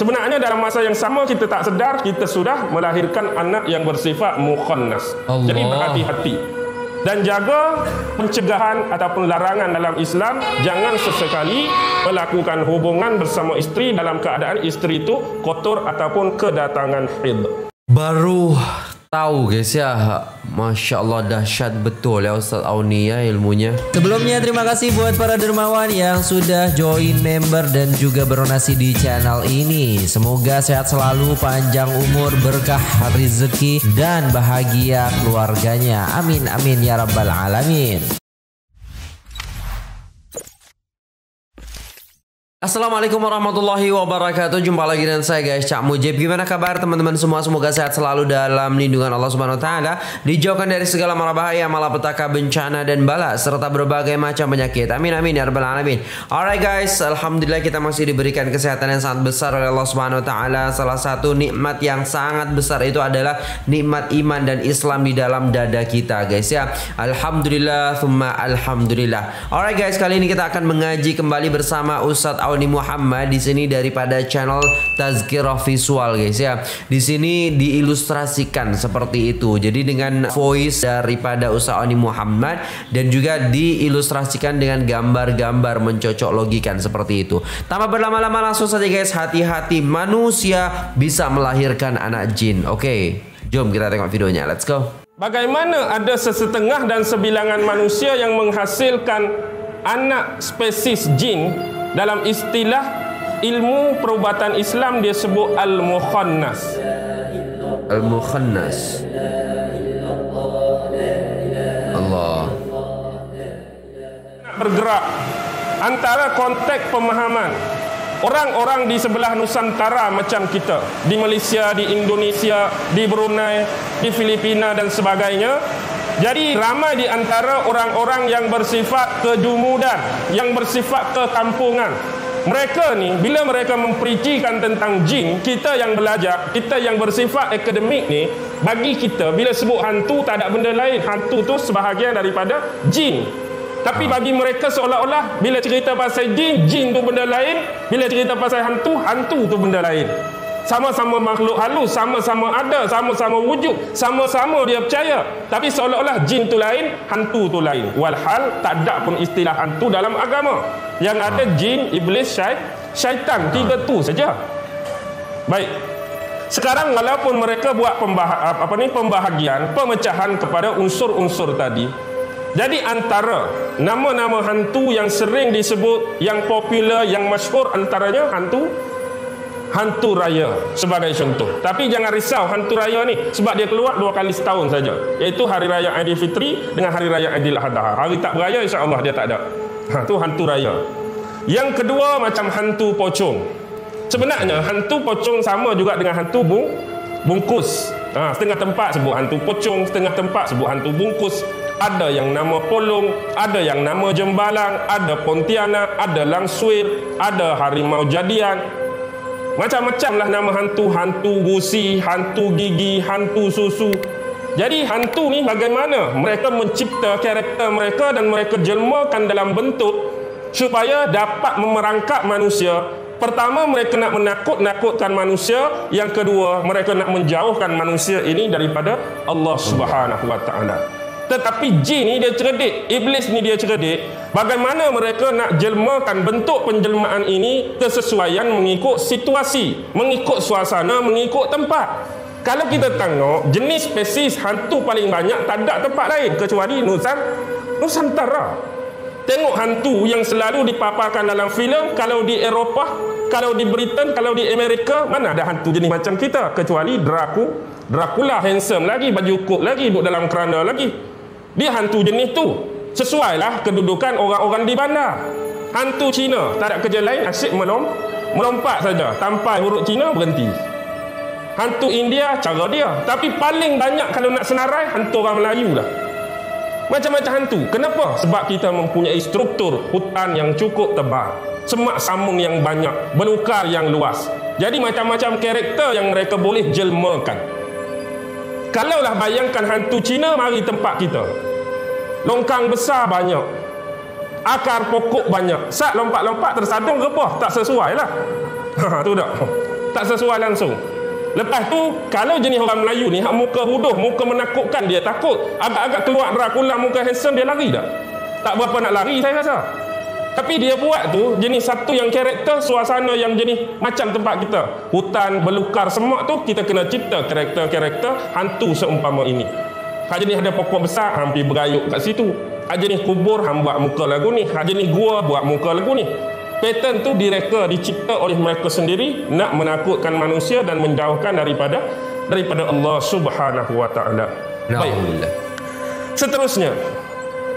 Sebenarnya dalam masa yang sama kita tak sedar kita sudah melahirkan anak yang bersifat mukhannas. Jadi berhati-hati dan jaga pencegahan ataupun larangan dalam Islam jangan sesekali melakukan hubungan bersama isteri dalam keadaan isteri itu kotor ataupun kedatangan haid. Baru tahu guys ya Masya Allah dahsyat betul ya Ustaz Auni ya ilmunya. Sebelumnya terima kasih buat para dermawan yang sudah join member dan juga berdonasi di channel ini. Semoga sehat selalu, panjang umur, berkah rezeki dan bahagia keluarganya. Amin amin ya rabbal alamin Assalamualaikum warahmatullahi wabarakatuh. Jumpa lagi dengan saya guys Cak Mujib. Gimana kabar teman-teman semua? Semoga sehat selalu dalam lindungan Allah Subhanahu Wa Taala. Dijauhkan dari segala mara bahaya Malapetaka bencana dan bala Serta berbagai macam penyakit. Amin amin ya rabbal alamin. Alright guys Alhamdulillah kita masih diberikan kesehatan yang sangat besar oleh Allah Subhanahu Wa Taala. Salah satu nikmat yang sangat besar itu adalah Nikmat iman dan Islam di dalam dada kita guys ya. Alhamdulillah Thumma Alhamdulillah. Alright guys kali ini kita akan mengaji kembali bersama Ustadz Auni Muhammad di sini daripada channel Tazkirah Visual guys ya. Di sini diilustrasikan seperti itu. Jadi dengan voice daripada Ustaz Auni Muhammad dan juga diilustrasikan dengan gambar-gambar mencocok logikan seperti itu. Tanpa berlama-lama langsung saja guys, hati-hati manusia bisa melahirkan anak jin. Oke, okay, jom kita tengok videonya. Let's go. Bagaimana ada sesetengah dan sebilangan manusia yang menghasilkan anak spesies jin dalam istilah ilmu perubatan Islam dia sebut al-mukhannas. Al-mukhannas. Allah. Bergerak antara konteks pemahaman orang-orang di sebelah Nusantara macam kita di Malaysia, di Indonesia, di Brunei, di Filipina dan sebagainya jadi ramai di antara orang-orang yang bersifat kejumudan, yang bersifat kekampungan. Mereka ni bila mereka mempericikan tentang jin, kita yang belajar, kita yang bersifat akademik ni, bagi kita bila sebut hantu tak ada benda lain. Hantu tu sebahagian daripada jin. Tapi bagi mereka seolah-olah bila cerita pasal jin, jin tu benda lain. Bila cerita pasal hantu, hantu tu benda lain sama-sama makhluk halus, sama-sama ada, sama-sama wujud, sama-sama dia percaya. Tapi seolah-olah jin tu lain, hantu tu lain. Walhal tak ada pun istilah hantu dalam agama. Yang ada jin, iblis, syait, syaitan, tiga tu saja. Baik. Sekarang walaupun mereka buat pembah apa ni pembahagian, pemecahan kepada unsur-unsur tadi. Jadi antara nama-nama hantu yang sering disebut, yang popular, yang masyhur antaranya hantu hantu raya sebagai contoh. Tapi jangan risau hantu raya ni sebab dia keluar dua kali setahun saja. Iaitu hari raya Aidilfitri dengan hari raya Adha. Hari tak beraya insya-Allah dia tak ada. Ha tu hantu raya. Yang kedua macam hantu pocong. Sebenarnya hantu pocong sama juga dengan hantu bung bungkus. Ha, setengah tempat sebut hantu pocong, setengah tempat sebut hantu bungkus. Ada yang nama polong, ada yang nama jembalang, ada pontianak, ada langsuir, ada harimau jadian, macam-macam lah nama hantu. Hantu gusi, hantu gigi, hantu susu. Jadi hantu ni bagaimana? Mereka mencipta karakter mereka Dan mereka jelmakan dalam bentuk Supaya dapat memerangkap manusia. Pertama mereka nak menakut-nakutkan manusia. Yang kedua mereka nak menjauhkan manusia ini Daripada Allah subhanahu wa ta'ala tetapi jin ni dia cerdik, iblis ni dia cerdik. Bagaimana mereka nak jelmakan bentuk penjelmaan ini kesesuaian mengikut situasi, mengikut suasana, mengikut tempat. Kalau kita tengok jenis spesies hantu paling banyak tak ada tempat lain kecuali Nusan, Nusantara. Tengok hantu yang selalu dipaparkan dalam filem kalau di Eropah, kalau di Britain, kalau di Amerika, mana ada hantu jenis macam kita kecuali Dracula, Dracula handsome lagi, baju kok lagi, duduk dalam keranda lagi. Dia hantu jenis tu. Sesuailah kedudukan orang-orang di bandar. Hantu Cina, tak ada kerja lain, asyik melom, melompat saja. Tanpa huruf Cina, berhenti. Hantu India, cara dia. Tapi paling banyak kalau nak senarai, hantu orang Melayu lah. Macam-macam hantu. Kenapa? Sebab kita mempunyai struktur hutan yang cukup tebal. Semak sambung yang banyak. Belukar yang luas. Jadi macam-macam karakter yang mereka boleh jelmakan. Kalaulah bayangkan hantu Cina mari tempat kita. Longkang besar banyak. Akar pokok banyak. Saat lompat-lompat tersadung rebah. Tak sesuai lah. Ha, tu tak. Tak sesuai langsung. Lepas tu kalau jenis orang Melayu ni hak muka huduh, muka menakutkan dia takut, agak-agak keluar Dracula muka handsome dia lari dah. Tak berapa nak lari saya rasa. Tapi dia buat tu jenis satu yang karakter suasana yang jenis macam tempat kita. Hutan, belukar semua tu kita kena cipta karakter-karakter hantu seumpama ini. Hak jenis ada pokok besar hampir berayuk kat situ. Hak jenis kubur hang buat muka lagu ni. Hak jenis gua buat muka lagu ni. Pattern tu direka dicipta oleh mereka sendiri nak menakutkan manusia dan menjauhkan daripada daripada Allah Subhanahu wa taala. Baik. Seterusnya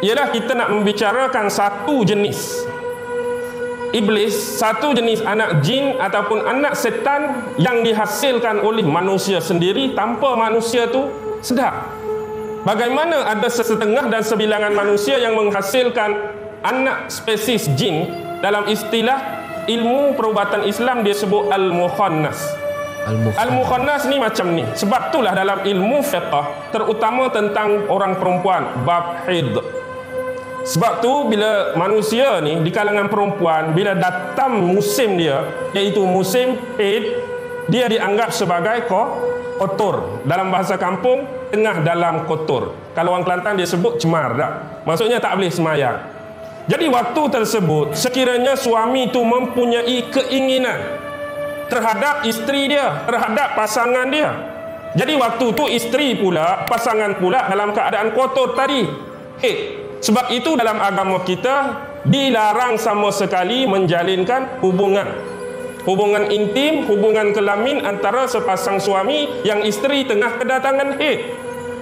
ialah kita nak membicarakan satu jenis iblis, satu jenis anak jin ataupun anak setan yang dihasilkan oleh manusia sendiri tanpa manusia tu sedar. Bagaimana ada sesetengah dan sebilangan manusia yang menghasilkan anak spesies jin dalam istilah ilmu perubatan Islam dia sebut al-mukhannas. Al-mukhannas ni macam ni. Sebab itulah dalam ilmu fiqh terutama tentang orang perempuan bab haid. Sebab tu bila manusia ni di kalangan perempuan bila datang musim dia iaitu musim haid dia dianggap sebagai kotor. Dalam bahasa kampung tengah dalam kotor. Kalau orang Kelantan dia sebut cemar tak? Maksudnya tak boleh semayang. Jadi waktu tersebut sekiranya suami itu mempunyai keinginan terhadap isteri dia, terhadap pasangan dia. Jadi waktu tu isteri pula, pasangan pula dalam keadaan kotor tadi. Eh, sebab itu dalam agama kita dilarang sama sekali menjalinkan hubungan hubungan intim, hubungan kelamin antara sepasang suami yang isteri tengah kedatangan haid.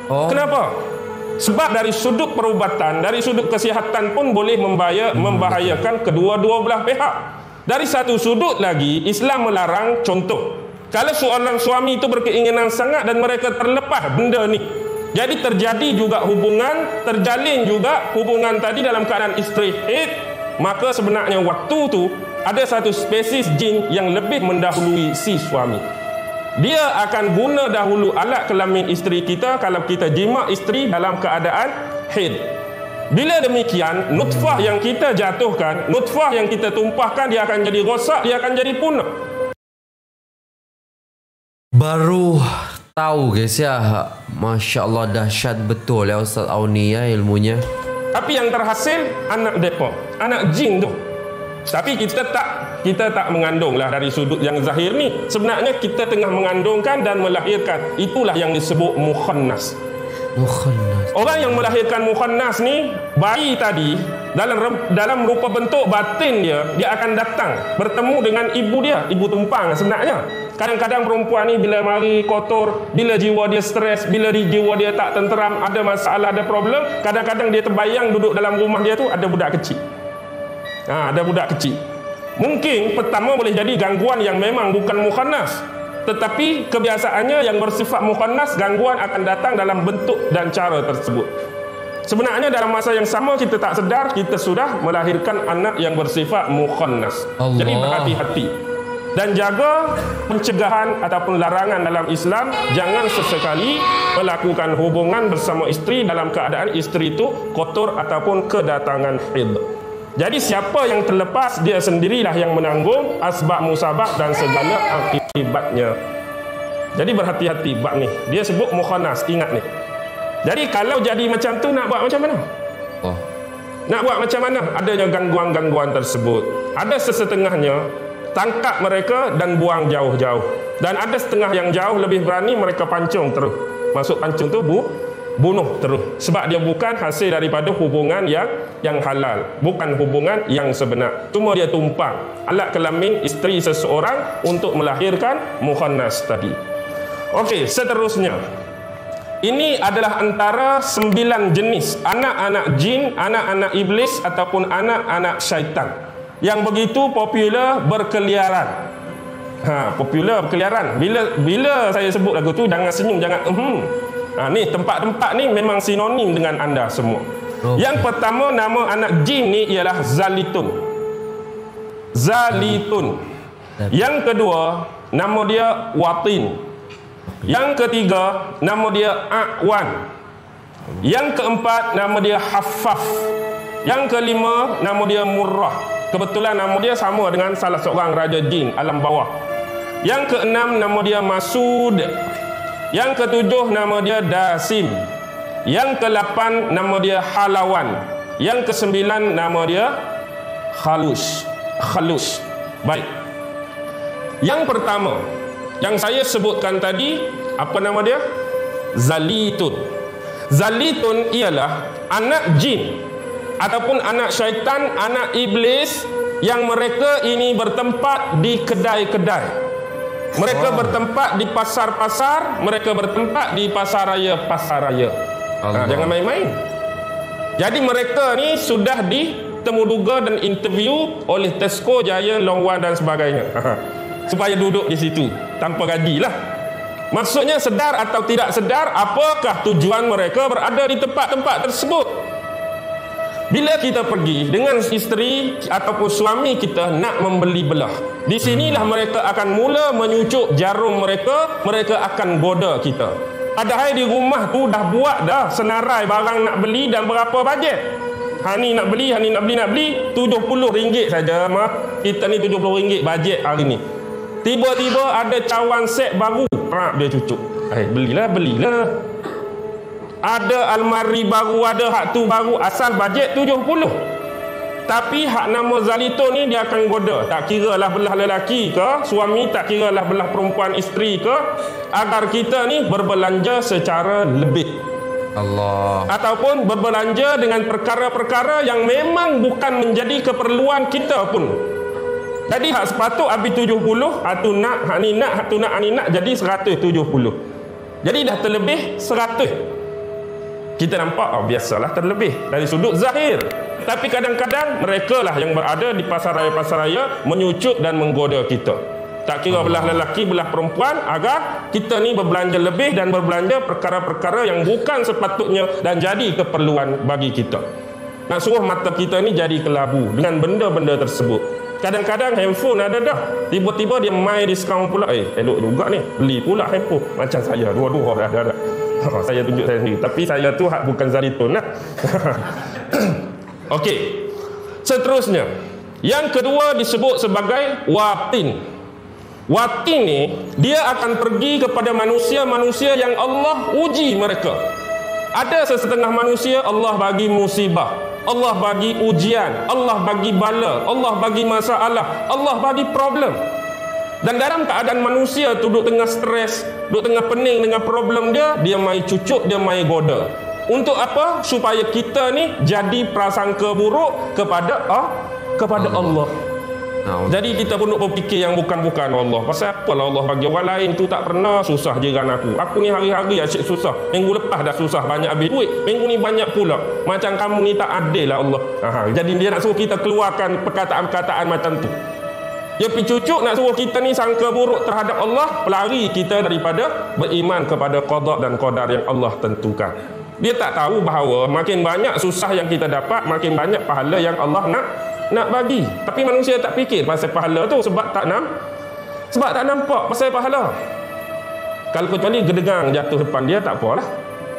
Oh. Kenapa? Sebab dari sudut perubatan, dari sudut kesihatan pun boleh membahaya, membahayakan kedua-dua belah pihak. Dari satu sudut lagi, Islam melarang contoh. Kalau seorang suami itu berkeinginan sangat dan mereka terlepas benda ni. Jadi terjadi juga hubungan, terjalin juga hubungan tadi dalam keadaan isteri haid, maka sebenarnya waktu tu ada satu spesies jin yang lebih mendahului si suami dia akan guna dahulu alat kelamin isteri kita kalau kita jima isteri dalam keadaan haid. Bila demikian, nutfah yang kita jatuhkan, nutfah yang kita tumpahkan, dia akan jadi rosak, dia akan jadi punah. Baru tahu guys ya, Masya Allah dahsyat betul ya Ustaz Auni ya ilmunya. Tapi yang terhasil, anak depa, anak jin tu. Tapi kita tak kita tak mengandung lah dari sudut yang zahir ni. Sebenarnya kita tengah mengandungkan dan melahirkan. Itulah yang disebut mukhannas. Mukhannas. Orang yang melahirkan mukhannas ni, bayi tadi dalam dalam rupa bentuk batin dia, dia akan datang bertemu dengan ibu dia, ibu tumpang sebenarnya. Kadang-kadang perempuan ni bila mari kotor, bila jiwa dia stres, bila jiwa dia tak tenteram, ada masalah, ada problem, kadang-kadang dia terbayang duduk dalam rumah dia tu ada budak kecil. Ha, ada budak kecil. Mungkin pertama boleh jadi gangguan yang memang bukan mukhannas. Tetapi kebiasaannya yang bersifat mukhannas, gangguan akan datang dalam bentuk dan cara tersebut. Sebenarnya dalam masa yang sama kita tak sedar kita sudah melahirkan anak yang bersifat mukhannas. Jadi berhati-hati. Dan jaga pencegahan ataupun larangan dalam Islam jangan sesekali melakukan hubungan bersama isteri dalam keadaan isteri itu kotor ataupun kedatangan haid. Jadi siapa yang terlepas dia sendirilah yang menanggung asbab musabab dan segala akibatnya. Jadi berhati-hati bab ni. Dia sebut mukhanas, ingat ni. Jadi kalau jadi macam tu nak buat macam mana? Oh. Nak buat macam mana? Adanya gangguan-gangguan tersebut. Ada sesetengahnya tangkap mereka dan buang jauh-jauh. Dan ada setengah yang jauh lebih berani mereka pancung terus. Masuk pancung tu bu, bunuh terus. Sebab dia bukan hasil daripada hubungan yang yang halal. Bukan hubungan yang sebenar. Cuma dia tumpang. Alat kelamin isteri seseorang untuk melahirkan muhannas tadi. Okey seterusnya. Ini adalah antara sembilan jenis anak-anak jin, anak-anak iblis ataupun anak-anak syaitan yang begitu popular berkeliaran. Ha, popular berkeliaran. Bila bila saya sebut lagu tu jangan senyum, jangan hmm. Ha, ni tempat-tempat ni memang sinonim dengan anda semua. Oh. Yang pertama nama anak jin ni ialah Zalitun. Zalitun. Yang kedua nama dia Watin. Yang ketiga nama dia A'wan. Yang keempat nama dia Haffaf. Yang kelima nama dia Murrah. Kebetulan nama dia sama dengan salah seorang raja jin alam bawah. Yang keenam nama dia Masud. Yang ketujuh nama dia Dasim. Yang kelapan nama dia Halawan. Yang kesembilan nama dia Khalus. Khalus. Baik. Yang pertama yang saya sebutkan tadi apa nama dia? Zalitun. Zalitun ialah anak jin ataupun anak syaitan, anak iblis yang mereka ini bertempat di kedai-kedai. Mereka oh. bertempat di pasar-pasar, mereka bertempat di pasar raya, pasar raya. Ha, jangan main-main. Jadi mereka ni sudah ditemuduga dan interview oleh Tesco, Jaya, Longwan dan sebagainya. Supaya duduk di situ tanpa gajilah. Maksudnya sedar atau tidak sedar apakah tujuan mereka berada di tempat-tempat tersebut. Bila kita pergi dengan isteri ataupun suami kita nak membeli belah. Di sinilah mereka akan mula menyucuk jarum mereka, mereka akan goda kita. Padahal di rumah tu dah buat dah senarai barang nak beli dan berapa bajet. Ha ni nak beli, ha ni nak beli, nak beli RM70 saja mah. Kita ni RM70 bajet hari ni. Tiba-tiba ada cawan set baru, rap dia cucuk. Eh belilah, belilah. Ada almari baru, ada hak tu baru, asal bajet 70. Tapi hak nama Zalito ni dia akan goda. Tak kira lah belah lelaki ke, suami tak kira lah belah perempuan isteri ke, agar kita ni berbelanja secara lebih. Allah. Ataupun berbelanja dengan perkara-perkara yang memang bukan menjadi keperluan kita pun. Jadi hak sepatut habis 70, hak tu nak, hak ni nak, hak tu nak, hak ni nak, jadi 170. Jadi dah terlebih 100 kita nampak oh, biasalah terlebih dari sudut zahir tapi kadang-kadang mereka lah yang berada di pasar raya-pasar raya menyucuk dan menggoda kita tak kira belah lelaki belah perempuan agar kita ni berbelanja lebih dan berbelanja perkara-perkara yang bukan sepatutnya dan jadi keperluan bagi kita nak suruh mata kita ni jadi kelabu dengan benda-benda tersebut Kadang-kadang handphone ada dah. Tiba-tiba dia main diskaun pula. Eh, elok juga ni. Beli pula handphone. Macam saya. Dua-dua dah ada. saya tunjuk saya sendiri. Tapi saya tu bukan Zaritun lah. Okey. Seterusnya. Yang kedua disebut sebagai watin. Watin ni dia akan pergi kepada manusia-manusia yang Allah uji mereka. Ada sesetengah manusia Allah bagi musibah. Allah bagi ujian, Allah bagi bala, Allah bagi masalah, Allah bagi problem. Dan dalam keadaan manusia tu duduk tengah stres, duduk tengah pening dengan problem dia, dia mai cucuk, dia mai goda. Untuk apa? Supaya kita ni jadi prasangka buruk kepada ah, kepada Allah. Allah. Jadi kita pun nak berfikir yang bukan-bukan Allah. Pasal apa lah Allah bagi orang lain tu tak pernah susah jiran aku. Aku ni hari-hari asyik susah. Minggu lepas dah susah banyak habis duit. Minggu ni banyak pula. Macam kamu ni tak adil lah Allah. Aha. Jadi dia nak suruh kita keluarkan perkataan-perkataan macam tu. Dia pergi cucuk nak suruh kita ni sangka buruk terhadap Allah, pelari kita daripada beriman kepada qada dan qadar yang Allah tentukan. Dia tak tahu bahawa makin banyak susah yang kita dapat, makin banyak pahala yang Allah nak nak bagi. Tapi manusia tak fikir pasal pahala tu sebab tak nam sebab tak nampak pasal pahala. Kalau kecuali gedegang jatuh depan dia tak apalah.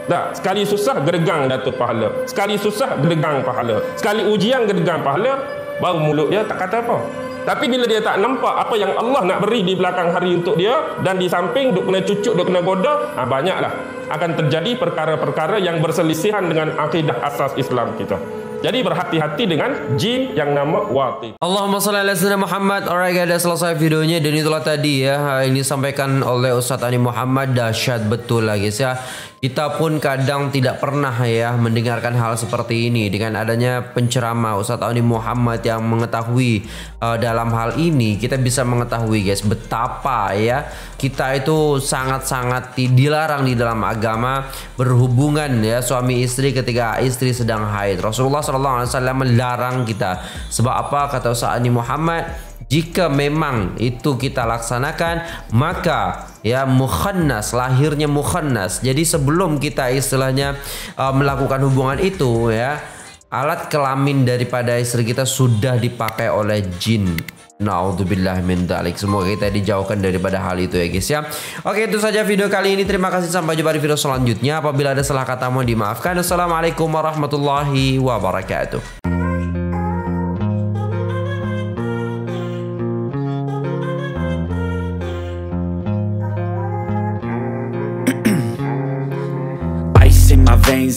Tak, sekali susah gedegang jatuh pahala. Sekali susah gedegang pahala. Sekali ujian gedegang pahala, baru mulut dia tak kata apa. Tapi bila dia tak nampak apa yang Allah nak beri di belakang hari untuk dia dan di samping duk kena cucuk, duk kena goda, ah banyaklah akan terjadi perkara-perkara yang berselisihan dengan akidah asas Islam kita. Jadi berhati-hati dengan jin yang nama Wati. Allahumma salli ala sayyidina Muhammad. Alright guys, dah selesai videonya dan itulah tadi ya. Ini disampaikan oleh Ustaz Ani Muhammad dahsyat betul lah guys ya. Kita pun kadang tidak pernah ya mendengarkan hal seperti ini dengan adanya penceramah Ustaz Ani Muhammad yang mengetahui uh, dalam hal ini kita bisa mengetahui guys betapa ya kita itu sangat-sangat dilarang di dalam agama berhubungan ya suami istri ketika istri sedang haid. Rasulullah SAW melarang kita. Sebab apa kata Ustaz Ani Muhammad? Jika memang itu kita laksanakan, maka ya mukhannas lahirnya mukhannas. Jadi sebelum kita istilahnya uh, melakukan hubungan itu ya, alat kelamin daripada istri kita sudah dipakai oleh jin. Naudzubillah min dalik. Semoga kita dijauhkan daripada hal itu ya guys ya. Oke itu saja video kali ini. Terima kasih sampai jumpa di video selanjutnya. Apabila ada salah kata mohon dimaafkan. Assalamualaikum warahmatullahi wabarakatuh.